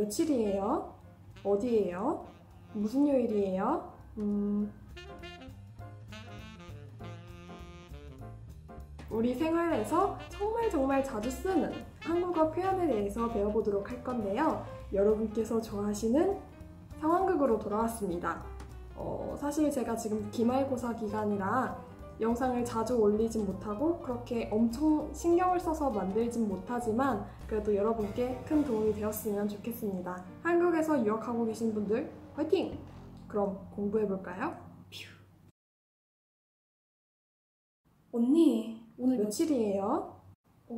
며칠이에요? 어디예요? 무슨 요일이에요? 음, 우리 생활에서 정말 정말 자주 쓰는 한국어 표현에 대해서 배워보도록 할 건데요. 여러분께서 좋아하시는 상황극으로 돌아왔습니다. 어, 사실 제가 지금 기말고사 기간이라 영상을 자주 올리진 못하고 그렇게 엄청 신경을 써서 만들진 못하지만 그래도 여러분께 큰 도움이 되었으면 좋겠습니다. 한국에서 유학하고 계신 분들 화이팅! 그럼 공부해볼까요? 퓨. 언니, 오늘 며칠이에요? 어,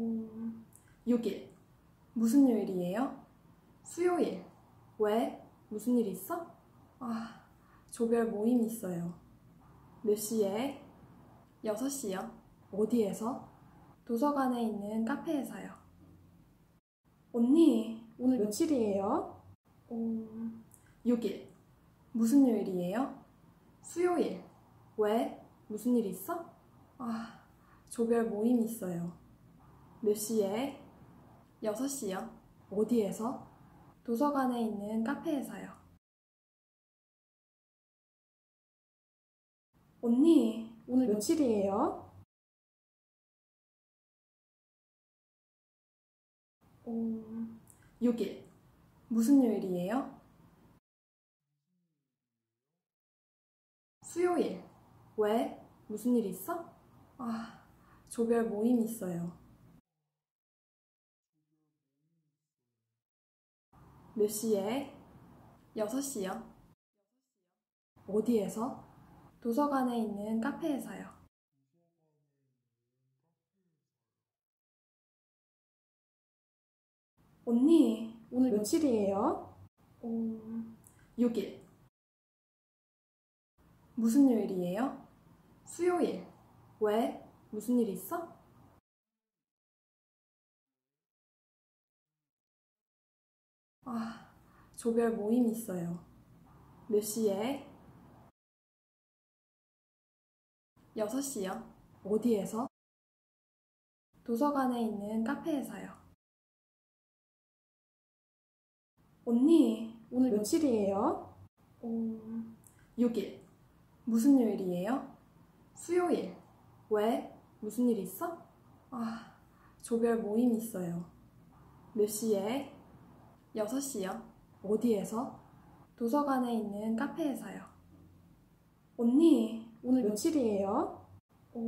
6일. 무슨 요일이에요? 수요일. 왜? 무슨 일 있어? 아, 조별 모임 있어요. 몇 시에? 6시요. 어디에서? 도서관에 있는 카페에서요. 언니, 오늘 며칠이에요? 어, 6일. 무슨 요일이에요? 수요일. 왜? 무슨 일 있어? 아, 조별 모임 있어요. 몇 시에? 6시요. 어디에서? 도서관에 있는 카페에서요. 언니, 오늘 며칠이에요? 어, 6일. 무슨 요일이에요? 수요일. 왜? 무슨 일 있어? 아, 조별 모임 있어요. 몇 시에? 6시요. 어디에서? 도서관에 있는 카페에서요. 언니, 오늘 며칠이에요? 어, 6일. 무슨 요일이에요? 수요일. 왜? 무슨 일 있어? 아, 조별 모임 있어요. 몇 시에? 6시요. 어디에서? 도서관에 있는 카페에서요. 언니, 오늘 며칠이에요? 어, 6일. 무슨 요일이에요? 수요일. 왜? 무슨 일 있어? 아, 조별 모임 있어요. 몇 시에? 6시요. 어디에서? 도서관에 있는 카페에서요. 언니, 오늘 며칠이에요? 어,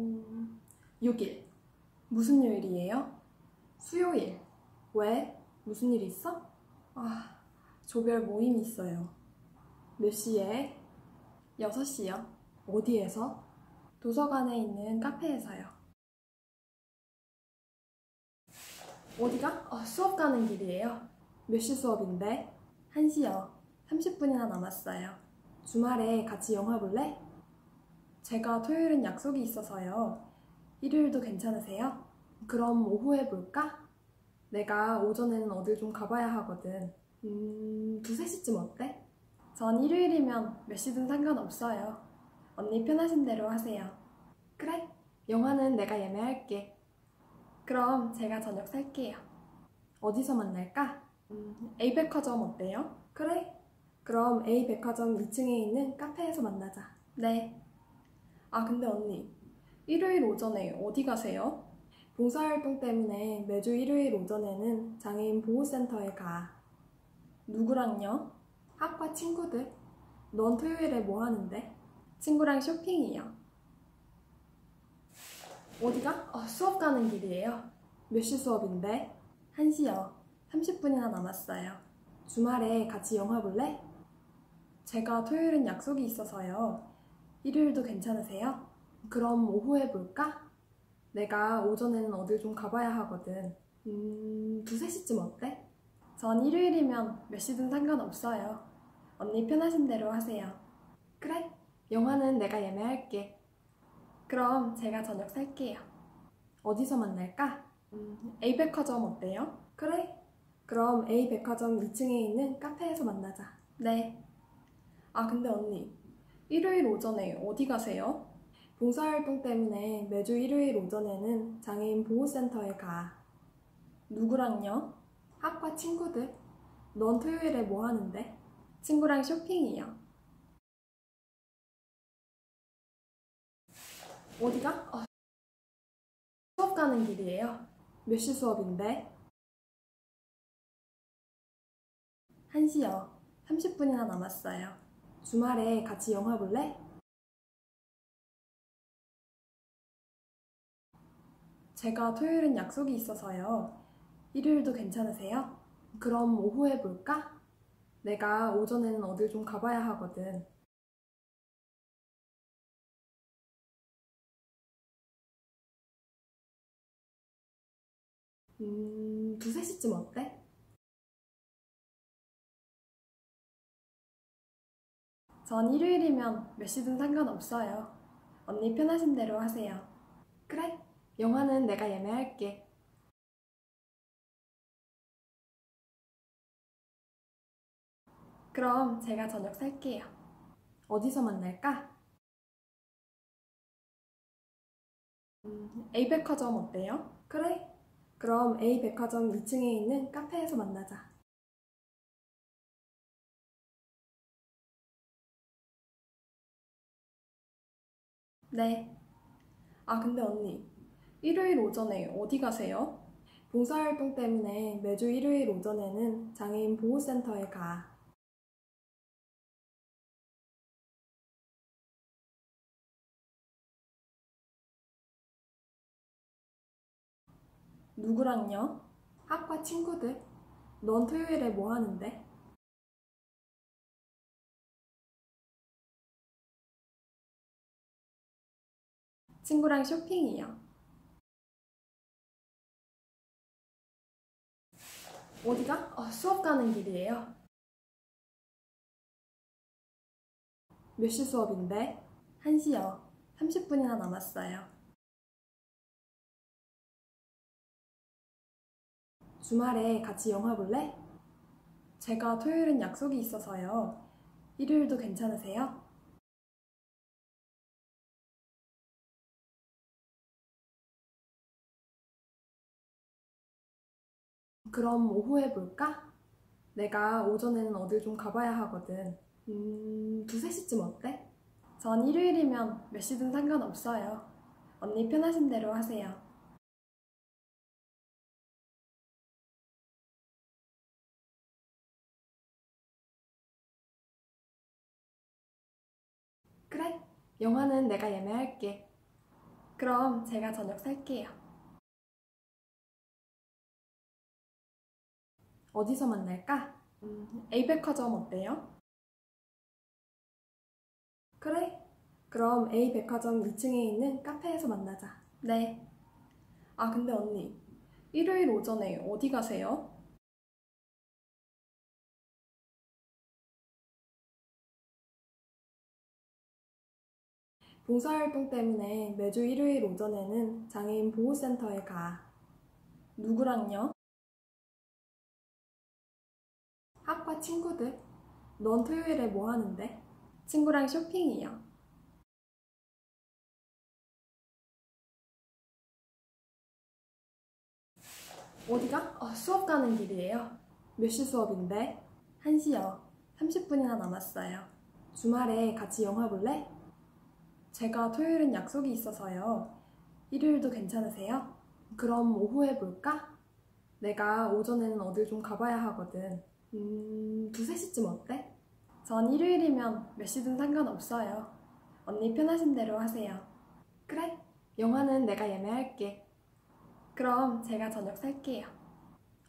6일. 무슨 요일이에요? 수요일. 왜? 무슨 일 있어? 아, 조별 모임 있어요. 몇 시에? 6시요. 어디에서? 도서관에 있는 카페에서요. 어디가? 어, 수업 가는 길이에요. 몇 시 수업인데? 1시요. 30분이나 남았어요. 주말에 같이 영화 볼래? 제가 토요일은 약속이 있어서요. 일요일도 괜찮으세요? 그럼 오후에 볼까? 내가 오전에는 어딜 좀 가봐야 하거든. 음, 두세 시쯤 어때? 전 일요일이면 몇 시든 상관없어요. 언니 편하신 대로 하세요. 그래, 영화는 내가 예매할게. 그럼 제가 저녁 살게요. 어디서 만날까? 음, A백화점 어때요? 그래, 그럼 A백화점 2층에 있는 카페에서 만나자. 네. 아, 근데 언니, 일요일 오전에 어디 가세요? 봉사활동 때문에 매주 일요일 오전에는 장애인 보호센터에 가. 누구랑요? 학과 친구들. 넌 토요일에 뭐 하는데? 친구랑 쇼핑이요. 어디가? 어, 수업 가는 길이에요. 몇 시 수업인데? 1시요. 30분이나 남았어요. 주말에 같이 영화 볼래? 제가 토요일은 약속이 있어서요. 일요일도 괜찮으세요? 그럼 오후에 볼까? 내가 오전에는 어딜 좀 가봐야 하거든. 음, 두세 시쯤 어때? 전 일요일이면 몇 시든 상관없어요. 언니 편하신 대로 하세요. 그래, 영화는 내가 예매할게. 그럼 제가 저녁 살게요. 어디서 만날까? 음, A백화점 어때요? 그래, 그럼 A백화점 2층에 있는 카페에서 만나자. 네. 아, 근데 언니, 일요일 오전에 어디 가세요? 봉사활동 때문에 매주 일요일 오전에는 장애인 보호센터에 가. 누구랑요? 학과 친구들. 넌 토요일에 뭐 하는데? 친구랑 쇼핑이요. 어디가? 어, 수업 가는 길이에요. 몇 시 수업인데? 1시요. 30분이나 남았어요. 주말에 같이 영화 볼래? 제가 토요일은 약속이 있어서요. 일요일도 괜찮으세요? 그럼 오후에 볼까? 내가 오전에는 어딜 좀 가봐야 하거든. 음, 두세 시쯤 어때? 전 일요일이면 몇 시든 상관없어요. 언니 편하신 대로 하세요. 그래, 영화는 내가 예매할게. 그럼 제가 저녁 살게요. 어디서 만날까? 음, A백화점 어때요? 그래? 그럼 A백화점 2층에 있는 카페에서 만나자. 네. 아, 근데 언니, 일요일 오전에 어디 가세요? 봉사활동 때문에 매주 일요일 오전에는 장애인 보호센터에 가. 누구랑요? 학과 친구들. 넌 토요일에 뭐 하는데? 친구랑 쇼핑이요. 어디가? 어, 수업 가는 길이에요. 몇 시 수업인데? 1시요. 30분이나 남았어요. 주말에 같이 영화 볼래? 제가 토요일은 약속이 있어서요. 일요일도 괜찮으세요? 그럼 오후에 볼까? 내가 오전에는 어딜 좀 가봐야 하거든. 음, 두세 시쯤 어때? 전 일요일이면 몇 시든 상관없어요. 언니 편하신 대로 하세요. 그래, 영화는 내가 예매할게. 그럼 제가 저녁 살게요. 어디서 만날까? 음, A백화점 어때요? 그래, 그럼 A백화점 2층에 있는 카페에서 만나자. 네. 아, 근데 언니, 일요일 오전에 어디 가세요? 봉사활동 때문에 매주 일요일 오전에는 장애인 보호센터에 가. 누구랑요? 학과 친구들. 넌 토요일에 뭐 하는데? 친구랑 쇼핑이요. 어디가? 어, 수업 가는 길이에요. 몇 시 수업인데? 1시요. 30분이나 남았어요. 주말에 같이 영화 볼래? 제가 토요일은 약속이 있어서요. 일요일도 괜찮으세요? 그럼 오후에 볼까? 내가 오전에는 어딜 좀 가봐야 하거든. 음, 두세 시쯤 어때? 전 일요일이면 몇 시든 상관없어요. 언니 편하신 대로 하세요. 그래, 영화는 내가 예매할게. 그럼 제가 저녁 살게요.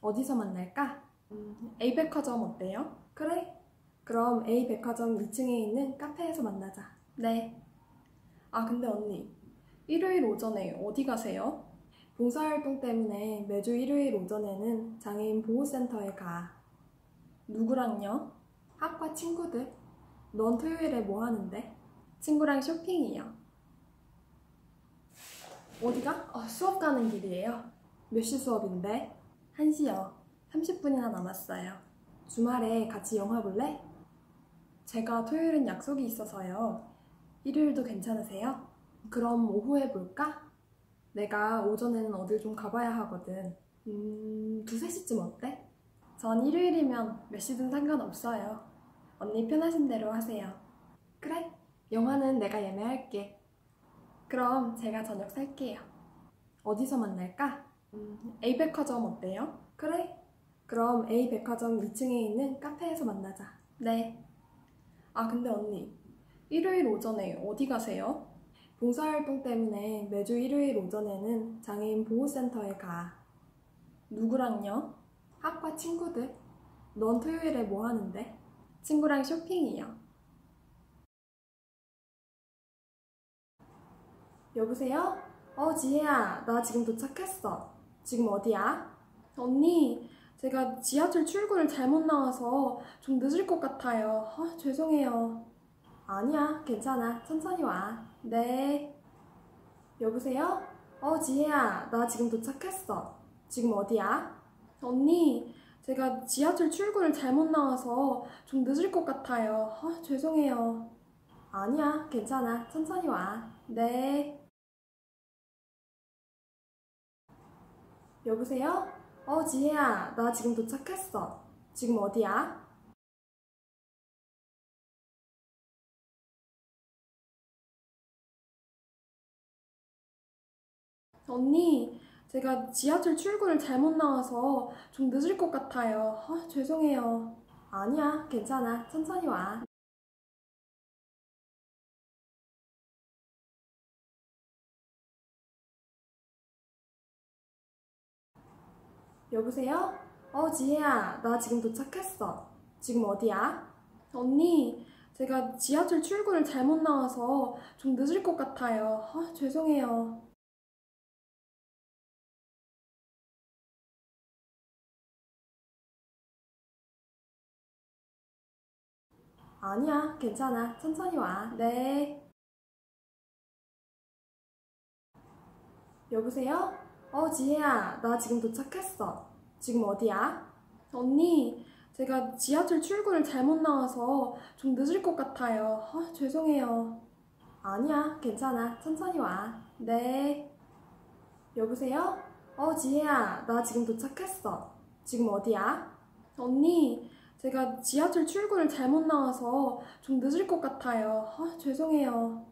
어디서 만날까? 음, A백화점 어때요? 그래, 그럼 A백화점 2층에 있는 카페에서 만나자. 네. 아, 근데 언니, 일요일 오전에 어디 가세요? 봉사활동 때문에 매주 일요일 오전에는 장애인 보호센터에 가. 누구랑요? 학과 친구들. 넌 토요일에 뭐 하는데? 친구랑 쇼핑이요. 어디가? 어, 수업 가는 길이에요. 몇 시 수업인데? 1시요. 30분이나 남았어요. 주말에 같이 영화 볼래? 제가 토요일은 약속이 있어서요. 일요일도 괜찮으세요? 그럼 오후에 볼까? 내가 오전에는 어딜 좀 가봐야 하거든. 음, 두세 시쯤 어때? 전 일요일이면 몇 시든 상관없어요. 언니 편하신 대로 하세요. 그래, 영화는 내가 예매할게. 그럼 제가 저녁 살게요. 어디서 만날까? 음, A백화점 어때요? 그래. 그럼 A백화점 2층에 있는 카페에서 만나자. 네. 아, 근데 언니, 일요일 오전에 어디 가세요? 봉사활동 때문에 매주 일요일 오전에는 장애인 보호센터에 가. 누구랑요? 학과 친구들. 넌 토요일에 뭐 하는데? 친구랑 쇼핑이요. 여보세요? 어, 지혜야. 나 지금 도착했어. 지금 어디야? 언니, 제가 지하철 출구를 잘못 나와서 좀 늦을 것 같아요. 아, 죄송해요. 아니야, 괜찮아. 천천히 와. 네. 여보세요? 어, 지혜야. 나 지금 도착했어. 지금 어디야? 언니, 제가 지하철 출구를 잘못 나와서 좀 늦을 것 같아요. 아, 죄송해요. 아니야, 괜찮아. 천천히 와. 네. 여보세요? 어, 지혜야. 나 지금 도착했어. 지금 어디야? 언니, 제가 지하철 출구를 잘못 나와서 좀 늦을 것 같아요. 아, 죄송해요. 아니야, 괜찮아. 천천히 와. 여보세요? 어, 지혜야. 나 지금 도착했어. 지금 어디야? 언니, 제가 지하철 출구를 잘못 나와서 좀 늦을 것 같아요. 아, 죄송해요. 아니야, 괜찮아. 천천히 와. 네. 여보세요? 어, 지혜야. 나 지금 도착했어. 지금 어디야? 언니, 제가 지하철 출구를 잘못 나와서 좀 늦을 것 같아요. 아, 죄송해요. 아니야, 괜찮아. 천천히 와. 네. 여보세요? 어, 지혜야. 나 지금 도착했어. 지금 어디야? 언니, 제가 지하철 출구를 잘못 나와서 좀 늦을 것 같아요. 아, 죄송해요.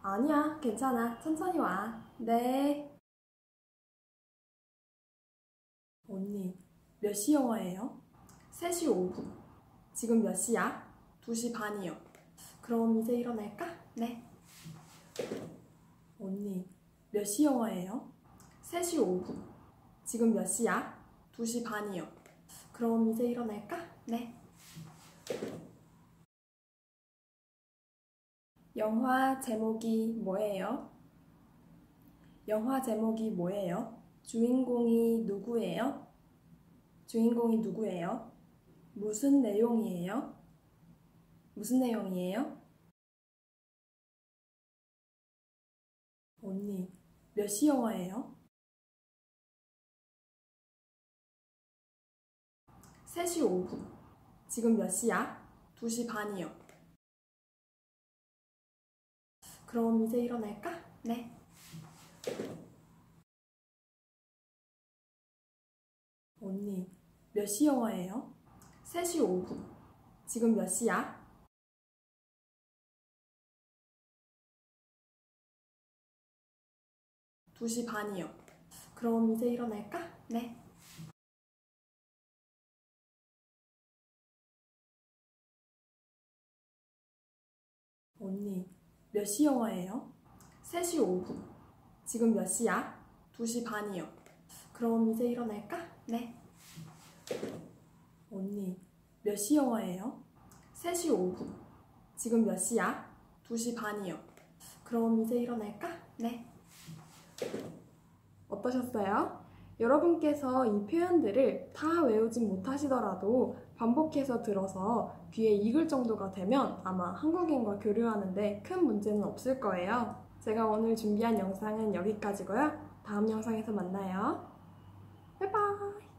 아니야, 괜찮아. 천천히 와. 네. 언니, 몇 시 영화예요? 3시 5분. 지금 몇 시야? 2시 반이요. 그럼 이제 일어날까? 네. 언니, 몇 시 영화예요? 3시 5분. 지금 몇 시야? 2시 반이요. 그럼 이제 일어날까? 네. 영화 제목이 뭐예요? 영화 제목이 뭐예요? 주인공이 누구예요? 주인공이 누구예요? 무슨 내용이에요? 무슨 내용이에요? 언니, 몇 시 영화예요? 3시 5분. 지금 몇 시야? 2시 반이요. 그럼 이제 일어날까? 네. 언니, 몇 시 영화예요? 3시 5분. 지금 몇 시야? 두시 반이요. 그럼 이제 일어날까? 네. 언니, 몇 시 영화예요? 3시 5분. 지금 몇 시야? 2시 반이요. 그럼 이제 일어날까? 네. 언니, 몇 시 영화예요? 3시 5분. 지금 몇 시야? 2시 반이요. 그럼 이제 일어날까? 네. 어떠셨어요? 여러분께서 이 표현들을 다 외우진 못하시더라도 반복해서 들어서 귀에 익을 정도가 되면 아마 한국인과 교류하는데 큰 문제는 없을 거예요. 제가 오늘 준비한 영상은 여기까지고요. 다음 영상에서 만나요. 바이바이!